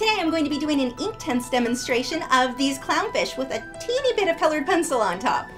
Today I'm going to be doing an Inktense demonstration of these clownfish with a teeny bit of colored pencil on top.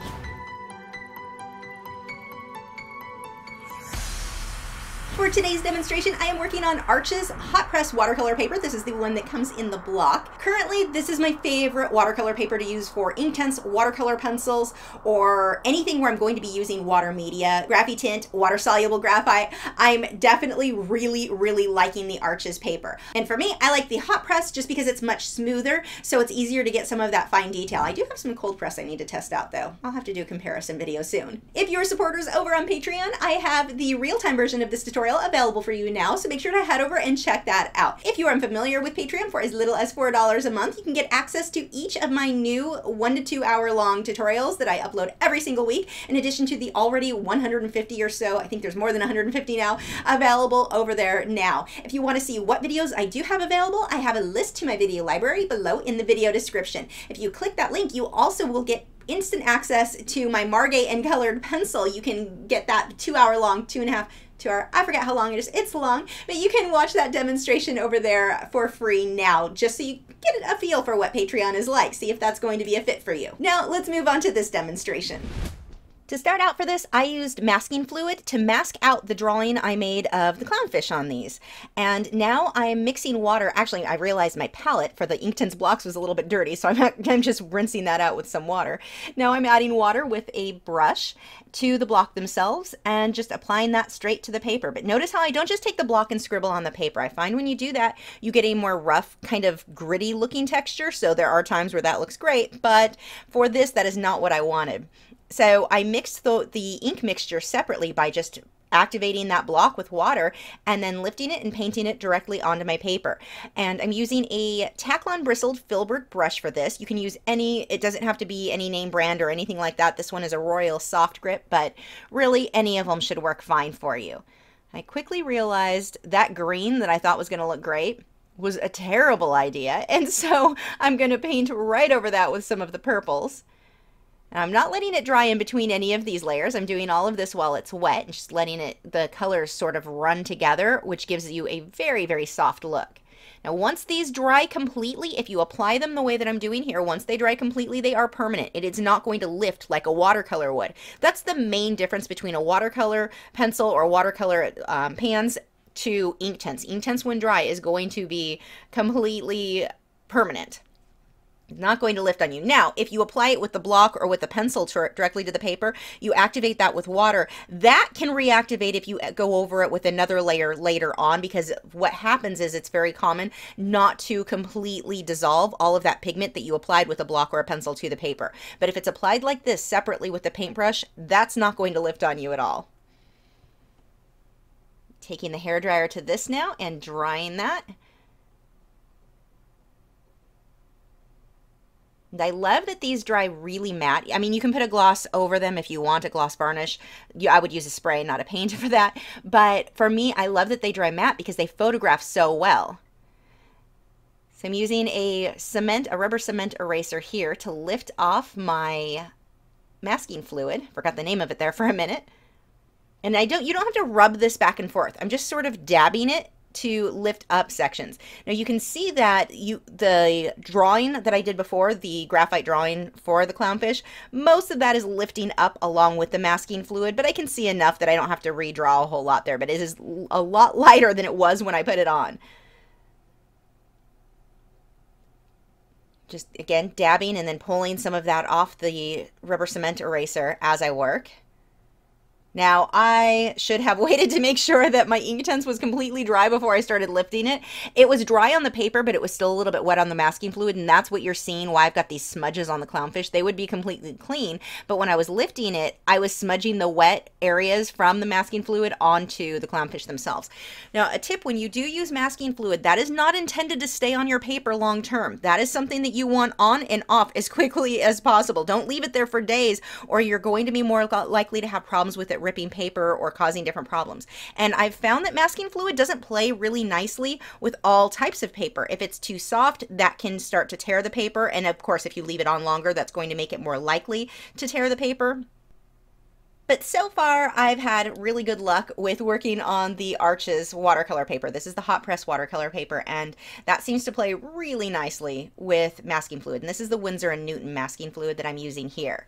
For today's demonstration, I am working on Arches Hot Press watercolor paper. This is the one that comes in the block. Currently, this is my favorite watercolor paper to use for Inktense watercolor pencils or anything where I'm going to be using water media, Graphitint, water-soluble graphite. I'm definitely really, really liking the Arches paper. And for me, I like the Hot Press just because it's much smoother, so it's easier to get some of that fine detail. I do have some cold press I need to test out though. I'll have to do a comparison video soon. If you're supporters over on Patreon, I have the real-time version of this tutorial available for you now, so make sure to head over and check that out. If you are unfamiliar with Patreon, for as little as $4 a month, you can get access to each of my new one to two hour long tutorials that I upload every single week, in addition to the already 150 or so, I think there's more than 150 now, available over there now. If you want to see what videos I do have available, I have a list to my video library below in the video description. If you click that link, you also will get instant access to my Margate and colored pencil. You can get that two hour long, two and a half, I forget how long it is. It's long, but you can watch that demonstration over there for free now, just so you get a feel for what Patreon is like. See if that's going to be a fit for you. Now let's move on to this demonstration. To start out for this, I used masking fluid to mask out the drawing I made of the clownfish on these. And now I'm mixing water. Actually, I realized my palette for the Inktense blocks was a little bit dirty, so I'm, I'm just rinsing that out with some water. Now I'm adding water with a brush to the block themselves and just applying that straight to the paper. But notice how I don't just take the block and scribble on the paper. I find when you do that, you get a more rough, kind of gritty looking texture. So there are times where that looks great, but for this, that is not what I wanted. So I mixed the, the ink mixture separately by just activating that block with water and then lifting it and painting it directly onto my paper. And I'm using a Taklon bristled filbert brush for this. You can use any, it doesn't have to be any name brand or anything like that. This one is a Royal Soft Grip, but really any of them should work fine for you. I quickly realized that green that I thought was going to look great was a terrible idea. And so I'm going to paint right over that with some of the purples. I'm not letting it dry in between any of these layers. I'm doing all of this while it's wet and just letting it the colors sort of run together, which gives you a very, very soft look. Now, once these dry completely, if you apply them the way that I'm doing here, once they dry completely, they are permanent. It is not going to lift like a watercolor would. That's the main difference between a watercolor pencil or watercolor um, pans to Inktense. Inktense, when dry, is going to be completely permanent not going to lift on you. Now, if you apply it with the block or with the pencil directly to the paper, you activate that with water. That can reactivate if you uh, go over it with another layer later on because what happens is it's very common not to completely dissolve all of that pigment that you applied with a block or a pencil to the paper. But if it's applied like this separately with the paintbrush, that's not going to lift on you at all. Taking the hair dryer to this now and drying that. And I love that these dry really matte. I mean, you can put a gloss over them if you want a gloss varnish. You, I would use a spray, not a paint for that. But for me, I love that they dry matte because they photograph so well. So I'm using a cement, a rubber cement eraser here to lift off my masking fluid. Forgot the name of it there for a minute. And I don't, you don't have to rub this back and forth. I'm just sort of dabbing it to lift up sections. Now you can see that you the drawing that I did before, the graphite drawing for the clownfish, most of that is lifting up along with the masking fluid, but I can see enough that I don't have to redraw a whole lot there, but it is a lot lighter than it was when I put it on. Just again, dabbing and then pulling some of that off the rubber cement eraser as I work. Now, I should have waited to make sure that my Inktense was completely dry before I started lifting it. It was dry on the paper, but it was still a little bit wet on the masking fluid, and that's what you're seeing why I've got these smudges on the clownfish. They would be completely clean, but when I was lifting it, I was smudging the wet areas from the masking fluid onto the clownfish themselves. Now, a tip, when you do use masking fluid, that is not intended to stay on your paper long term. That is something that you want on and off as quickly as possible. Don't leave it there for days, or you're going to be more likely to have problems with it ripping paper or causing different problems. And I've found that masking fluid doesn't play really nicely with all types of paper. If it's too soft, that can start to tear the paper. And of course, if you leave it on longer, that's going to make it more likely to tear the paper. But so far, I've had really good luck with working on the Arches watercolor paper. This is the hot press watercolor paper, and that seems to play really nicely with masking fluid. And this is the Winsor & Newton masking fluid that I'm using here.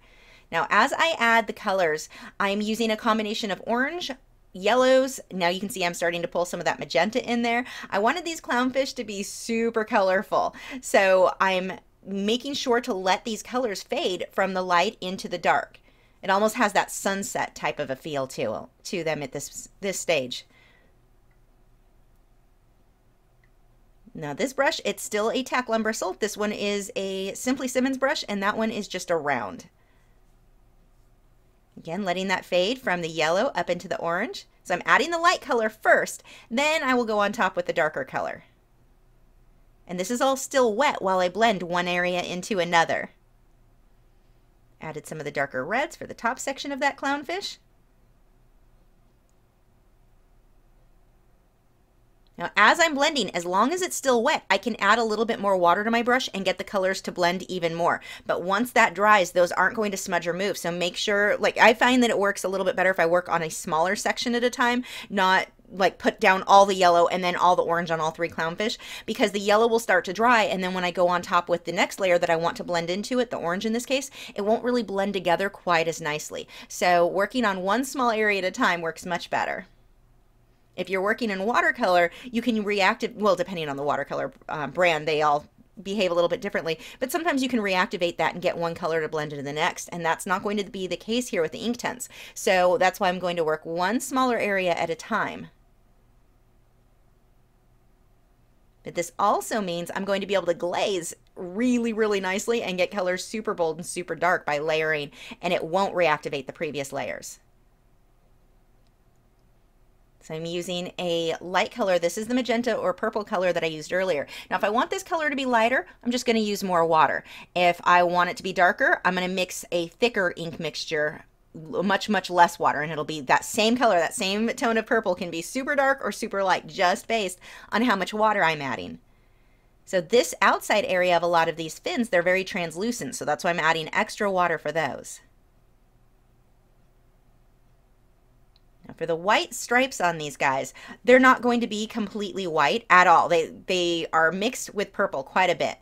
Now, as I add the colors, I'm using a combination of orange, yellows. Now you can see I'm starting to pull some of that magenta in there. I wanted these clownfish to be super colorful. So I'm making sure to let these colors fade from the light into the dark. It almost has that sunset type of a feel to, to them at this, this stage. Now this brush, it's still a tack Taklon bristle. This one is a Simply Simmons brush and that one is just a round. Again, letting that fade from the yellow up into the orange. So I'm adding the light color first, then I will go on top with the darker color. And this is all still wet while I blend one area into another. Added some of the darker reds for the top section of that clownfish. Now, as I'm blending, as long as it's still wet, I can add a little bit more water to my brush and get the colors to blend even more. But once that dries, those aren't going to smudge or move. So make sure, like, I find that it works a little bit better if I work on a smaller section at a time, not like put down all the yellow and then all the orange on all three clownfish because the yellow will start to dry and then when I go on top with the next layer that I want to blend into it, the orange in this case, it won't really blend together quite as nicely. So working on one small area at a time works much better. If you're working in watercolor, you can reactivate, well, depending on the watercolor uh, brand, they all behave a little bit differently, but sometimes you can reactivate that and get one color to blend into the next, and that's not going to be the case here with the Inktense. So that's why I'm going to work one smaller area at a time. But this also means I'm going to be able to glaze really, really nicely and get colors super bold and super dark by layering, and it won't reactivate the previous layers. So I'm using a light color. This is the magenta or purple color that I used earlier. Now, if I want this color to be lighter, I'm just going to use more water. If I want it to be darker, I'm going to mix a thicker ink mixture much much less water and it'll be that same color that same tone of purple can be super dark or super light just based on how much water I'm adding so this outside area of a lot of these fins they're very translucent so that's why I'm adding extra water for those for the white stripes on these guys, they're not going to be completely white at all. They, they are mixed with purple quite a bit.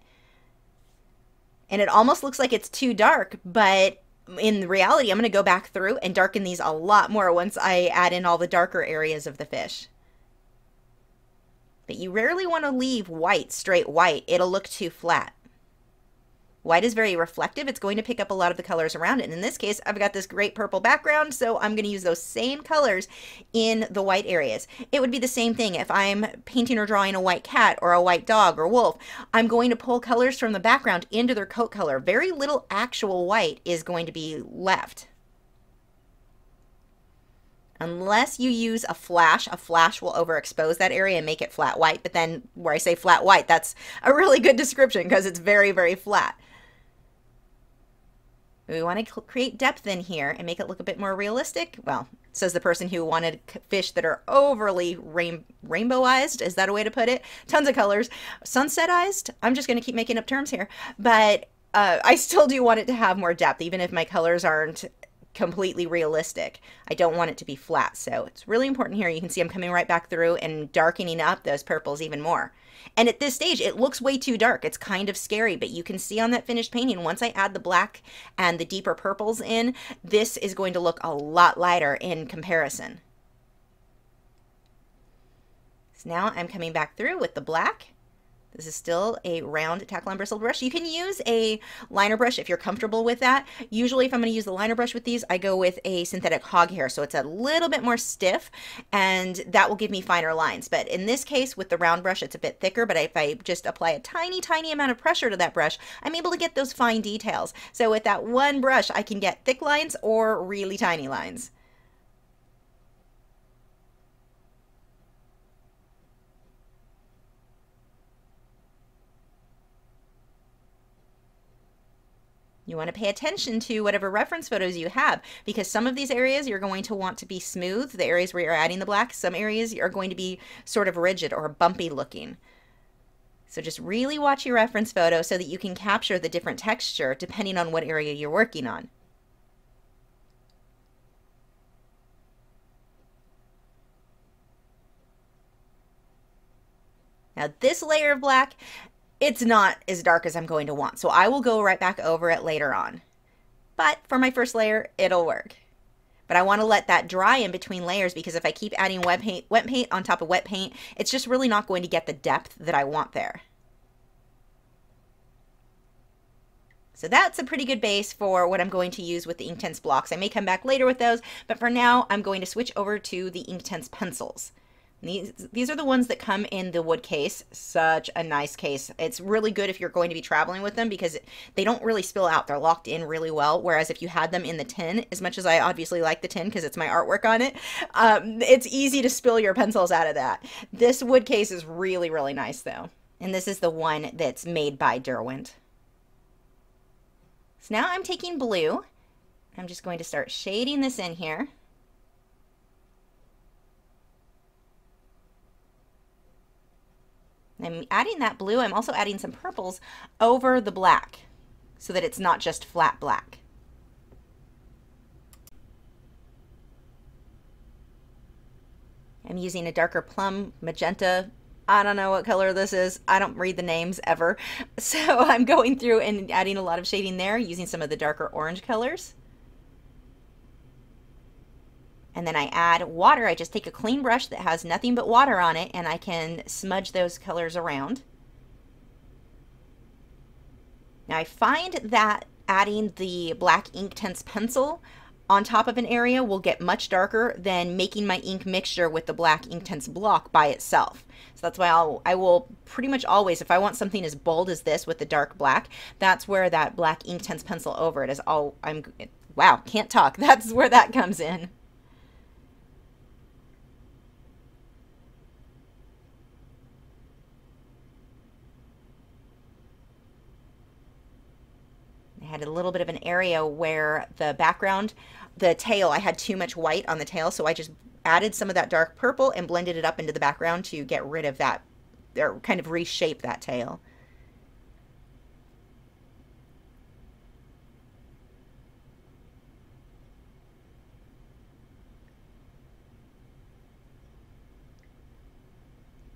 And it almost looks like it's too dark, but in reality, I'm going to go back through and darken these a lot more once I add in all the darker areas of the fish. But you rarely want to leave white straight white. It'll look too flat. White is very reflective. It's going to pick up a lot of the colors around it. And in this case, I've got this great purple background, so I'm going to use those same colors in the white areas. It would be the same thing if I'm painting or drawing a white cat or a white dog or wolf. I'm going to pull colors from the background into their coat color. Very little actual white is going to be left unless you use a flash, a flash will overexpose that area and make it flat white. But then where I say flat white, that's a really good description because it's very, very flat. We want to create depth in here and make it look a bit more realistic. Well, says the person who wanted fish that are overly rain rainbowized. Is that a way to put it? Tons of colors. Sunsetized. I'm just going to keep making up terms here. But uh, I still do want it to have more depth, even if my colors aren't completely realistic. I don't want it to be flat. So it's really important here. You can see I'm coming right back through and darkening up those purples even more. And at this stage, it looks way too dark. It's kind of scary, but you can see on that finished painting, once I add the black and the deeper purples in, this is going to look a lot lighter in comparison. So now I'm coming back through with the black this is still a round Taklon bristle brush. You can use a liner brush if you're comfortable with that. Usually if I'm going to use the liner brush with these, I go with a synthetic hog hair. So it's a little bit more stiff and that will give me finer lines. But in this case with the round brush, it's a bit thicker. But if I just apply a tiny, tiny amount of pressure to that brush, I'm able to get those fine details. So with that one brush, I can get thick lines or really tiny lines. You want to pay attention to whatever reference photos you have because some of these areas you're going to want to be smooth, the areas where you're adding the black, some areas are going to be sort of rigid or bumpy looking. So just really watch your reference photo so that you can capture the different texture depending on what area you're working on. Now this layer of black it's not as dark as I'm going to want. So I will go right back over it later on. But for my first layer, it'll work. But I want to let that dry in between layers because if I keep adding wet paint, wet paint on top of wet paint, it's just really not going to get the depth that I want there. So that's a pretty good base for what I'm going to use with the Inktense blocks. I may come back later with those, but for now, I'm going to switch over to the Inktense pencils. These, these are the ones that come in the wood case. Such a nice case. It's really good if you're going to be traveling with them because they don't really spill out. They're locked in really well. Whereas if you had them in the tin, as much as I obviously like the tin because it's my artwork on it, um, it's easy to spill your pencils out of that. This wood case is really, really nice though. And this is the one that's made by Derwent. So now I'm taking blue. I'm just going to start shading this in here. I'm adding that blue. I'm also adding some purples over the black so that it's not just flat black. I'm using a darker plum magenta I don't know what color this is. I don't read the names ever. So I'm going through and adding a lot of shading there using some of the darker orange colors. And then I add water. I just take a clean brush that has nothing but water on it and I can smudge those colors around. Now I find that adding the black Inktense pencil on top of an area will get much darker than making my ink mixture with the black Inktense block by itself. So that's why I'll, I will pretty much always, if I want something as bold as this with the dark black, that's where that black Inktense pencil over it is all, I'm, wow, can't talk. That's where that comes in. Had a little bit of an area where the background the tail, I had too much white on the tail, so I just added some of that dark purple and blended it up into the background to get rid of that, or kind of reshape that tail.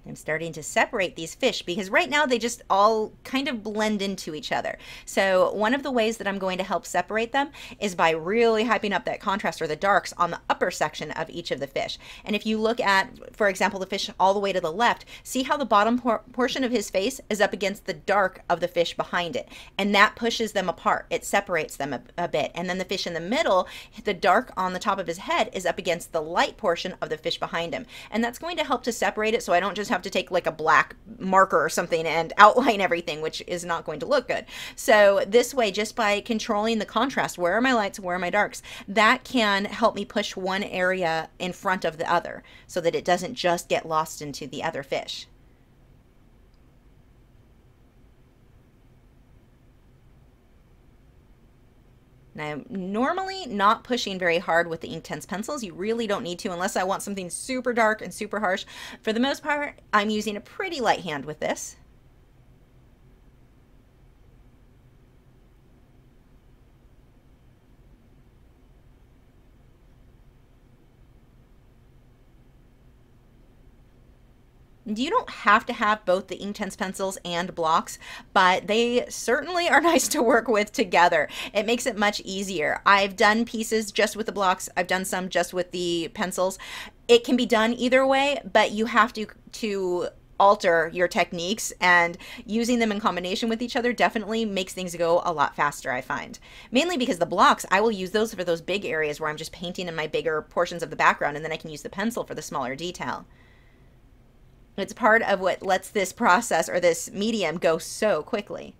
I'm starting to separate these fish because right now they just all kind of blend into each other. So one of the ways that I'm going to help separate them is by really hyping up that contrast or the darks on the upper section of each of the fish. And if you look at, for example, the fish all the way to the left, see how the bottom por portion of his face is up against the dark of the fish behind it. And that pushes them apart. It separates them a, a bit. And then the fish in the middle, the dark on the top of his head is up against the light portion of the fish behind him. And that's going to help to separate it so I don't just have have to take like a black marker or something and outline everything, which is not going to look good. So this way, just by controlling the contrast, where are my lights, where are my darks, that can help me push one area in front of the other so that it doesn't just get lost into the other fish. Now, I'm normally not pushing very hard with the Inktense pencils. You really don't need to unless I want something super dark and super harsh. For the most part, I'm using a pretty light hand with this. You don't have to have both the Inktense pencils and blocks, but they certainly are nice to work with together. It makes it much easier. I've done pieces just with the blocks. I've done some just with the pencils. It can be done either way, but you have to to alter your techniques and using them in combination with each other definitely makes things go a lot faster I find. Mainly because the blocks, I will use those for those big areas where I'm just painting in my bigger portions of the background and then I can use the pencil for the smaller detail. It's part of what lets this process or this medium go so quickly.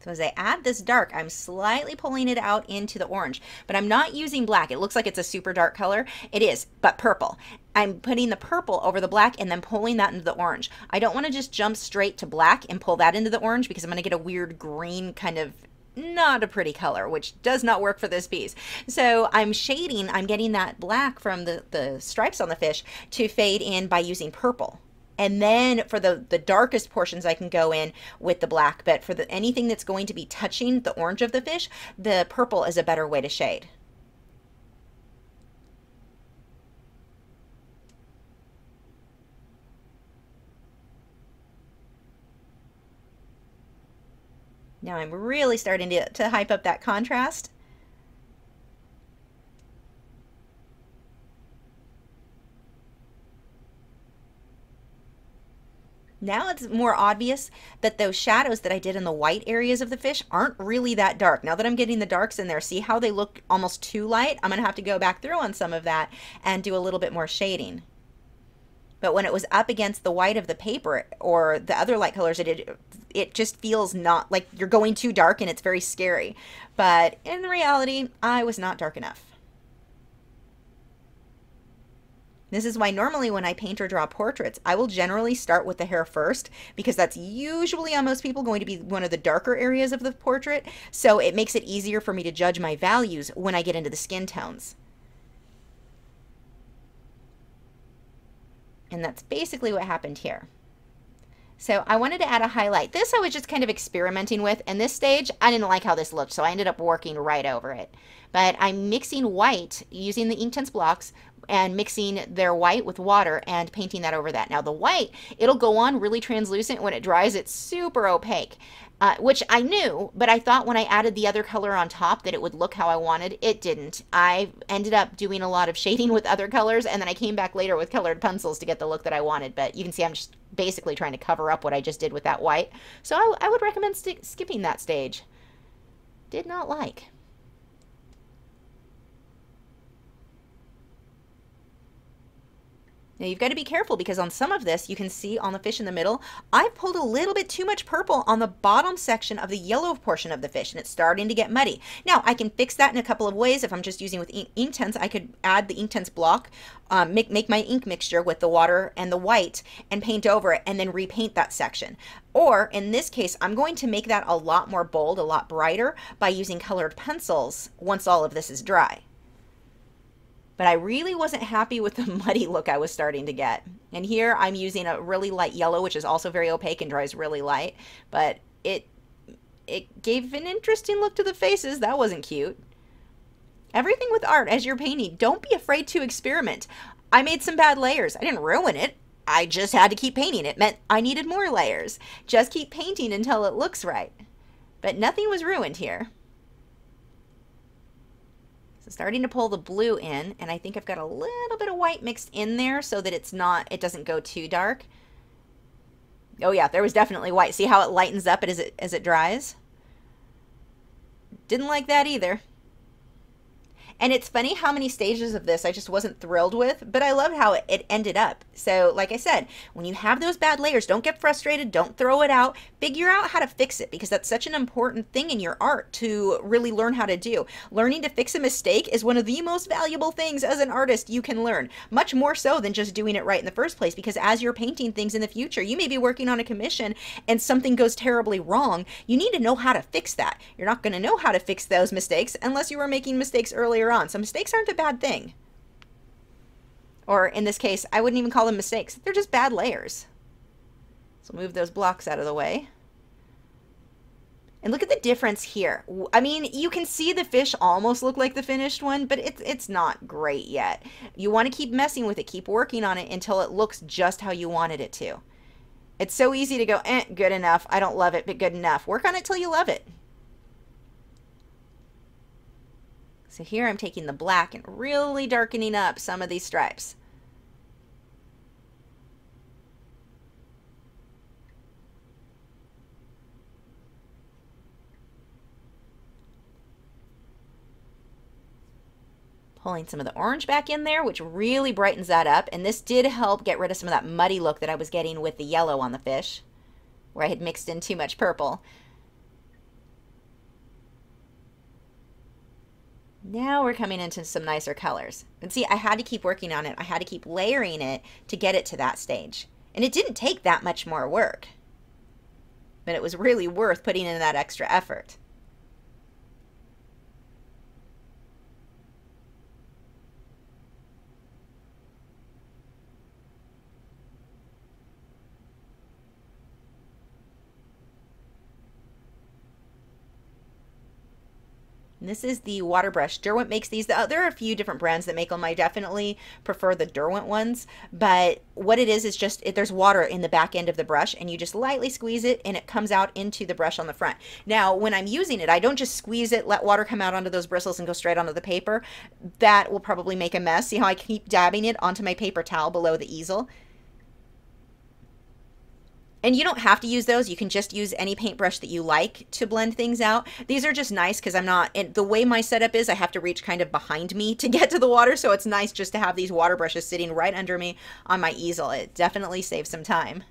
So as I add this dark, I'm slightly pulling it out into the orange, but I'm not using black. It looks like it's a super dark color. It is, but purple. I'm putting the purple over the black and then pulling that into the orange. I don't want to just jump straight to black and pull that into the orange because I'm going to get a weird green kind of not a pretty color, which does not work for this piece. So I'm shading, I'm getting that black from the, the stripes on the fish to fade in by using purple. And then for the, the darkest portions, I can go in with the black. But for the, anything that's going to be touching the orange of the fish, the purple is a better way to shade. Now I'm really starting to, to hype up that contrast. Now it's more obvious that those shadows that I did in the white areas of the fish aren't really that dark. Now that I'm getting the darks in there, see how they look almost too light? I'm going to have to go back through on some of that and do a little bit more shading. But when it was up against the white of the paper or the other light colors, it, it just feels not like you're going too dark and it's very scary. But in reality, I was not dark enough. This is why normally when I paint or draw portraits, I will generally start with the hair first because that's usually on most people going to be one of the darker areas of the portrait. So it makes it easier for me to judge my values when I get into the skin tones. And that's basically what happened here. So I wanted to add a highlight. This I was just kind of experimenting with. And this stage, I didn't like how this looked, so I ended up working right over it. But I'm mixing white using the Inktense blocks and mixing their white with water and painting that over that. Now the white, it'll go on really translucent. When it dries, it's super opaque. Uh, which I knew, but I thought when I added the other color on top that it would look how I wanted. It didn't. I ended up doing a lot of shading with other colors, and then I came back later with colored pencils to get the look that I wanted. But you can see I'm just basically trying to cover up what I just did with that white. So I, I would recommend skipping that stage. Did not like. Now you've got to be careful because on some of this, you can see on the fish in the middle, I've pulled a little bit too much purple on the bottom section of the yellow portion of the fish and it's starting to get muddy. Now I can fix that in a couple of ways. If I'm just using with Inktense, I could add the Inktense block, um, make, make my ink mixture with the water and the white and paint over it and then repaint that section. Or in this case, I'm going to make that a lot more bold, a lot brighter by using colored pencils once all of this is dry but I really wasn't happy with the muddy look I was starting to get. And here I'm using a really light yellow, which is also very opaque and dries really light, but it it gave an interesting look to the faces. That wasn't cute. Everything with art, as you're painting, don't be afraid to experiment. I made some bad layers. I didn't ruin it. I just had to keep painting. It meant I needed more layers. Just keep painting until it looks right. But nothing was ruined here. So starting to pull the blue in, and I think I've got a little bit of white mixed in there so that it's not, it doesn't go too dark. Oh yeah, there was definitely white. See how it lightens up as it, as it dries? Didn't like that either. And it's funny how many stages of this I just wasn't thrilled with, but I loved how it ended up. So, like I said, when you have those bad layers, don't get frustrated, don't throw it out, figure out how to fix it because that's such an important thing in your art to really learn how to do. Learning to fix a mistake is one of the most valuable things as an artist you can learn, much more so than just doing it right in the first place because as you're painting things in the future, you may be working on a commission and something goes terribly wrong. You need to know how to fix that. You're not going to know how to fix those mistakes unless you were making mistakes earlier later on. So mistakes aren't a bad thing. Or in this case, I wouldn't even call them mistakes. They're just bad layers. So move those blocks out of the way. And look at the difference here. I mean, you can see the fish almost look like the finished one, but it's, it's not great yet. You want to keep messing with it, keep working on it until it looks just how you wanted it to. It's so easy to go, eh, good enough. I don't love it, but good enough. Work on it till you love it. So here I'm taking the black and really darkening up some of these stripes. pulling some of the orange back in there, which really brightens that up. And this did help get rid of some of that muddy look that I was getting with the yellow on the fish, where I had mixed in too much purple. Now we're coming into some nicer colors. And see, I had to keep working on it. I had to keep layering it to get it to that stage. And it didn't take that much more work. But it was really worth putting in that extra effort. This is the water brush. Derwent makes these. There are a few different brands that make them. I definitely prefer the Derwent ones. But what it is is just it, there's water in the back end of the brush, and you just lightly squeeze it, and it comes out into the brush on the front. Now, when I'm using it, I don't just squeeze it, let water come out onto those bristles, and go straight onto the paper. That will probably make a mess. See how I keep dabbing it onto my paper towel below the easel? And you don't have to use those. You can just use any paintbrush that you like to blend things out. These are just nice because I'm not, the way my setup is, I have to reach kind of behind me to get to the water. So it's nice just to have these water brushes sitting right under me on my easel. It definitely saves some time.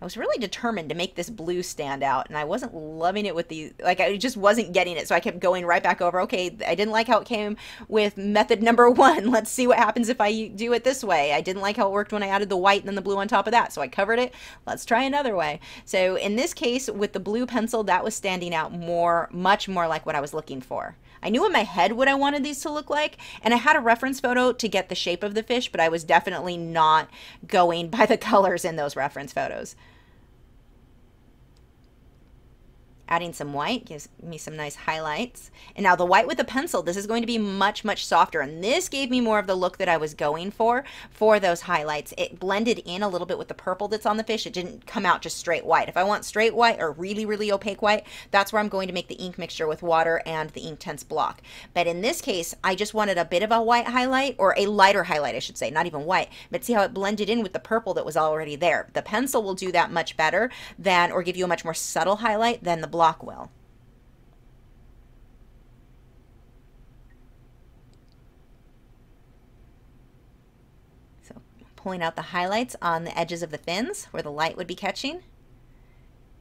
I was really determined to make this blue stand out, and I wasn't loving it with the like I just wasn't getting it. So I kept going right back over. Okay, I didn't like how it came with method number one. Let's see what happens if I do it this way. I didn't like how it worked when I added the white and then the blue on top of that. So I covered it. Let's try another way. So in this case, with the blue pencil, that was standing out more, much more like what I was looking for. I knew in my head what I wanted these to look like, and I had a reference photo to get the shape of the fish, but I was definitely not going by the colors in those reference photos. Adding some white gives me some nice highlights. And now the white with the pencil, this is going to be much, much softer. And this gave me more of the look that I was going for, for those highlights. It blended in a little bit with the purple that's on the fish. It didn't come out just straight white. If I want straight white or really, really opaque white, that's where I'm going to make the ink mixture with water and the Inktense block. But in this case, I just wanted a bit of a white highlight, or a lighter highlight, I should say, not even white. But see how it blended in with the purple that was already there. The pencil will do that much better than, or give you a much more subtle highlight than the block will. So pulling out the highlights on the edges of the fins where the light would be catching.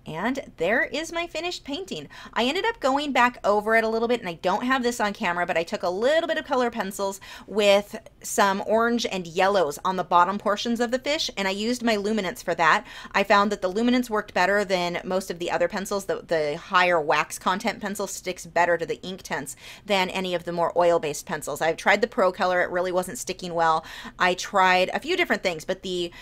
And there is my finished painting. I ended up going back over it a little bit, and I don't have this on camera, but I took a little bit of color pencils with some orange and yellows on the bottom portions of the fish, and I used my Luminance for that. I found that the Luminance worked better than most of the other pencils. The, the higher wax content pencil sticks better to the Inktense than any of the more oil-based pencils. I've tried the Pro Color. It really wasn't sticking well. I tried a few different things, but the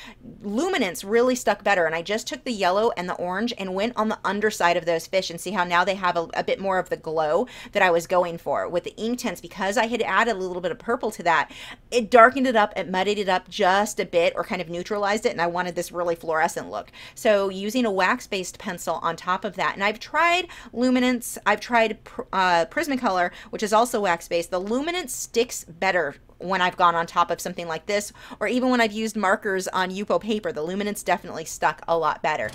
Luminance really stuck better, and I just took the yellow and the orange and went on the underside of those fish and see how now they have a, a bit more of the glow that I was going for. With the Inktense, because I had added a little bit of purple to that, it darkened it up, it muddied it up just a bit or kind of neutralized it, and I wanted this really fluorescent look. So using a wax-based pencil on top of that, and I've tried Luminance, I've tried uh, Prismacolor, which is also wax-based. The Luminance sticks better when I've gone on top of something like this, or even when I've used markers on Yupo paper, the Luminance definitely stuck a lot better.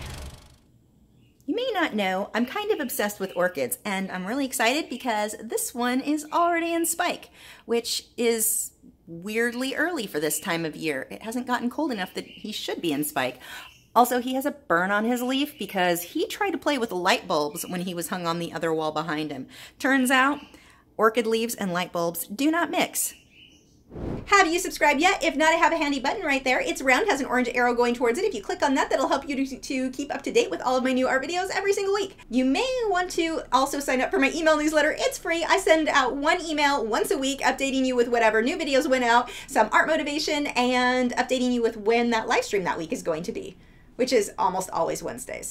You may not know, I'm kind of obsessed with orchids, and I'm really excited because this one is already in spike, which is weirdly early for this time of year. It hasn't gotten cold enough that he should be in spike. Also, he has a burn on his leaf because he tried to play with light bulbs when he was hung on the other wall behind him. Turns out, orchid leaves and light bulbs do not mix. Have you subscribed yet? If not, I have a handy button right there. It's round, has an orange arrow going towards it. If you click on that, that'll help you to, to, keep up to date with all of my new art videos every single week. You may want to also sign up for my email newsletter. It's free. I send out one email once a week updating you with whatever new videos went out, some art motivation, and updating you with when that live stream that week is going to be, which is almost always Wednesdays.